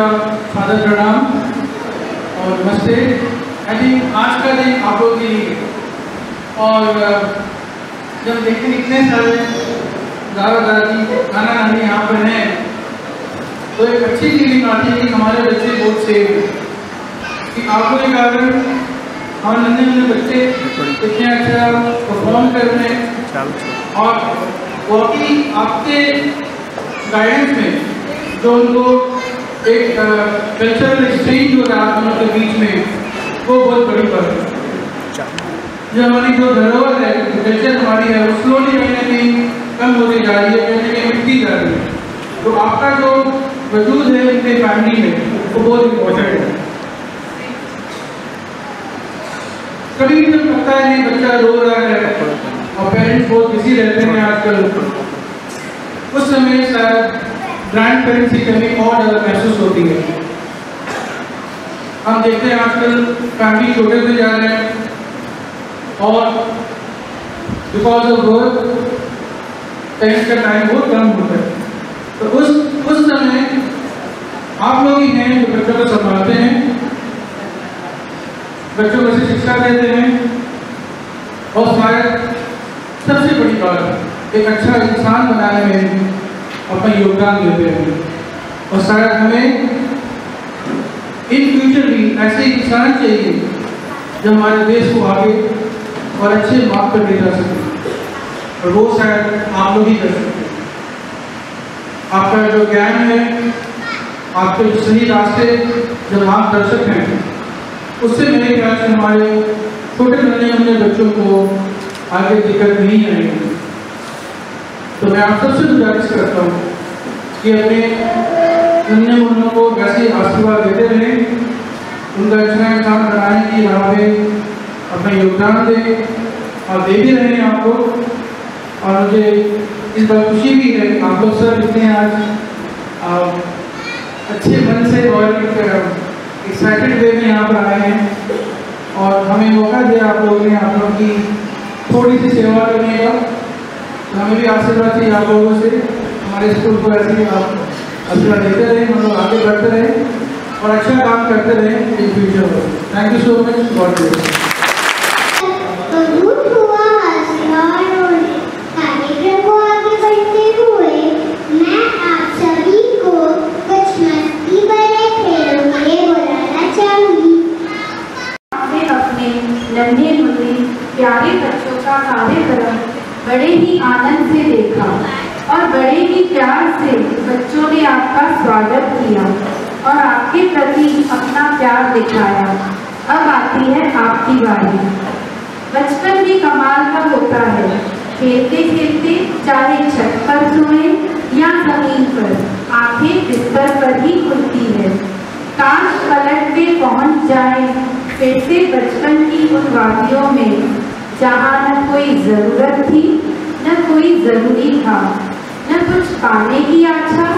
मेरा सादर प्रणाम और नमस्ते। थिंक आज का दिन आप लोगों के लिए। और जब देखते इतने सारे दादा दादी नाना नानी यहाँ पर हैं तो एक अच्छी फीलिंग आती है कि हमारे बच्चे बहुत सेफ़ हैं। कि आप लोगों के कारण हमारे नन्हे नन्हे बच्चे इतने अच्छा परफॉर्म कर रहे हैं, और वाकई आपके गाइडेंस में जो उनको एक कल्चरल एक्सचेंज हो रहा है के बीच में, वो बहुत बड़ी बात है। जो हमारी जो धरोहर है कल्चर हमारी है, वो स्लोली कहीं ना कम होती जा रही है कहीं ना मिटती जा रही है। तो आपका जो वजूद है उनके फैमिली में, वो बहुत इम्पोर्टेंट है। कभी जब लगता है नहीं बच्चा रो रहा है, और पेरेंट्स बहुत बिज़ी रहते हैं आजकल, उस समय शायद की कमी और ज़्यादा महसूस होती है। हम देखते हैं आजकल फैमिली छोटे होते जा रहे हैं और बिकॉज़ ऑफ़ वर्क पेरेंट्स का टाइम बहुत कम होता है। तो उस उस समय आप लोग ही हैं जो बच्चों को संभालते हैं, बच्चों को शिक्षा देते हैं, और शायद सबसे बड़ी बात, एक अच्छा इंसान बनाने में अपना योगदान देते हैं। और शायद हमें इन फ्यूचर भी ऐसे इंसान चाहिए, जो हमारे देश को आगे और अच्छे मार्ग पर ले जा सके। और वो शायद आप लोग ही कर सकते आपका जो ज्ञान है, आपके जो सही रास्ते जो मार्गदर्शक हैं, उससे मेरे ख्याल से हमारे छोटे नन्हे बच्चों को आगे दिक्कत नहीं आएगी। तो मैं आप सबसे गुजारिश करता हूँ कि अपने नन्हे मुन्नों को वैसे आशीर्वाद देते रहें। उनका इतना इंसान बनाने कि राह में अपना योगदान दें और दे भी रहे आपको। और मुझे इस बार खुशी भी है, आप लोग सब इतने आज अच्छे मन से और एक्साइटेड वे में यहाँ पर आए हैं। और हमें मौका दिया आप लोगों ने आप लोगों की थोड़ी सी सेवा करने का। हमें भी आशीर्वाद चाहिए आप लोगों से। हमारे स्कूल को ऐसे ही आप आशीर्वाद देते रहें हम लोग आगे बढ़ते रहें और अच्छा काम करते रहें इन फ्यूचर में thank you so much God bless root हुआ हंसना और रोने कार्यक्रम को आगे बढ़ते हुए मैं आप सभी को कुछ मस्ती भरे खेलों के लिए बुलाना चाहूँगी हमने अपने नन्हे मुन्ने प्यारे बच्चों का कार्यक्रम बड़े ही आनंद से देखा और बड़े ही प्यार से बच्चों ने आपका स्वागत किया और आपके प्रति अपना प्यार दिखाया अब आती है आपकी बचपन भी कमाल का होता है। खेलते खेलते चाहे छत पर सोए या ज़मीन पर, आँखें बिस्तर पर ही खुलती है। काश पलट के पहुँच जाए, फिर से बचपन की उन वादियों में, जहाँ न कोई ज़रूरत थी, न कोई ज़रूरी था। न कुछ पाने की आशा,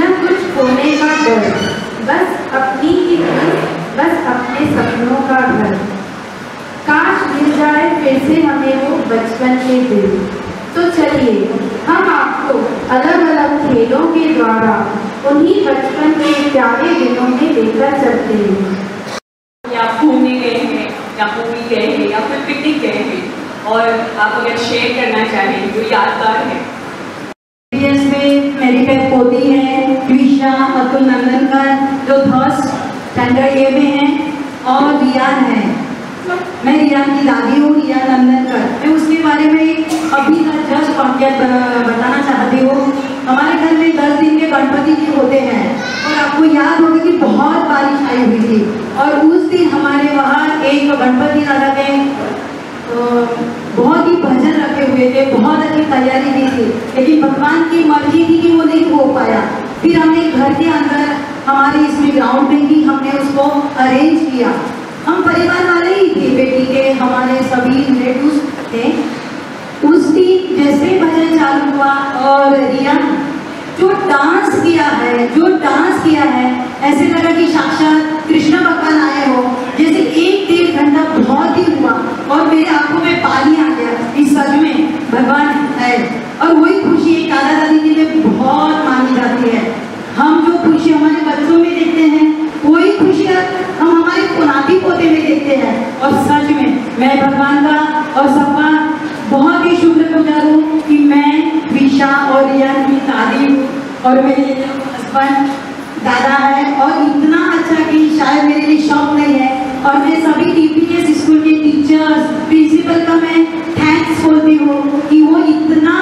न कुछ खोने का डर, बस अपनी ही बस अपने सपनों का घर। जाए फिर से हमें वो बचपन के दिन। तो चलिए हम आपको अलग अलग खेलों के द्वारा उन्हीं बचपन के प्यारे दिनों में लेकर चलते हैं। या घूमने गए हैं या मूवी गए हैं या फिर पिकनिक गए हैं और आप अगर शेयर करना चाहें जो यादगार है। में मेरी पोती है ट्विशा अतुल नंदनकर जो थर्ड स्टैंडर्ड ए में है और रियान है। मैं रियान की दादी हूँ रियान नंदनकर मैं उसके बारे में अभी का जस्ट बताना चाहती हूँ। हमारे घर में दस दिन के गणपति जी होते हैं। और आपको याद होगा कि बहुत बारिश आई हुई थी। और उस दिन हमारे वहाँ एक गणपति दादा के बहुत ही भजन रखे हुए थे, बहुत अच्छी तैयारी की थी। लेकिन भगवान की मर्ज़ी थी कि वो नहीं हो पाया। फिर हमने घर के अंदर हमारे इसमें ग्राउंड में ही हमने उसको अरेंज किया। हम परिवार वाले ही थे, बेटी के, हमारे सभी रिलेटिव्स थे। उस दिन जैसे भजन चालू हुआ और रिया, जो डांस किया है, जो डांस किया है, ऐसे लगा कि साक्षात कृष्ण भगवान आए हो। जैसे एक डेढ़ घंटा बहुत ही हुआ और मेरे आँखों में पानी आ गया। इस सच में भगवान है। और वही खुशी एक दादा दादी के लिए बहुत मानी जाती है। हम जो खुशी हमारे बच्चों में देखते हैं, वही खुशी हम हमारे पुराती पोते में देखते हैं। और सच में, मैं भगवान का और सबका बहुत ही शुक्र गुजार हूँ कि मैं विशा और रिया की तारीफ़ और मेरे हस्बैंड दादा है और इतना अच्छा कि शायद मेरे लिए शौक नहीं है। और मैं सभी टीपीएस स्कूल के टीचर्स प्रिंसिपल का मैं थैंक्स बोलती हूँ कि वो इतना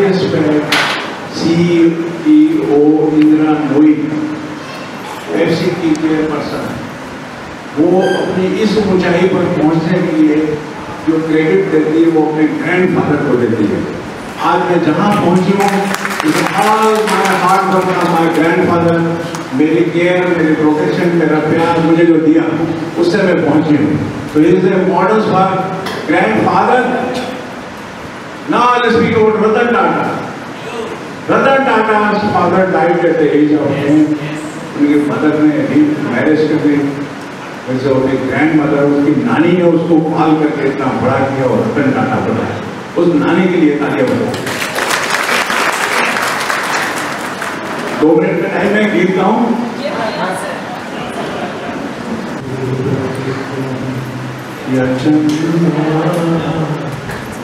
Respect CEO इंदिरा मोई ऐसी की पर्सन वो अपनी इस ऊंचाई पर पहुँचने के लिए जो क्रेडिट देती है वो अपने ग्रैंडफादर को देती है आज मैं जहाँ पहुँची हूँ माय ग्रैंडफादर मेरी केयर मेरी प्रोटेक्शन मेरा प्यार मुझे जो दिया उससे मैं पहुँची हूँ तो is a model for grandfather Now let's speak about Ratan Tata. Ratan Tata's father died at the age of 10. उनके मदर ने भी मैरिज कर दी वैसे अपनी ग्रैंड मदर उसकी नानी ने उसको पाल करके इतना बड़ा किया और रतन टाटा बनाया उस नानी के लिए तालियाँ बजाओ दो मिनट का टाइम है गीत गाऊं या चंद्रमा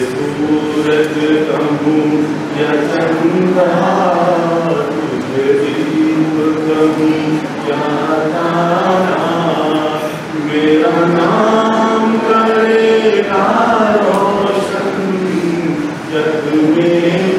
सूरज कहूँ या चंदा तुझे दीप कहूँ या तारा मेरा नाम करेगा रोशन। जग में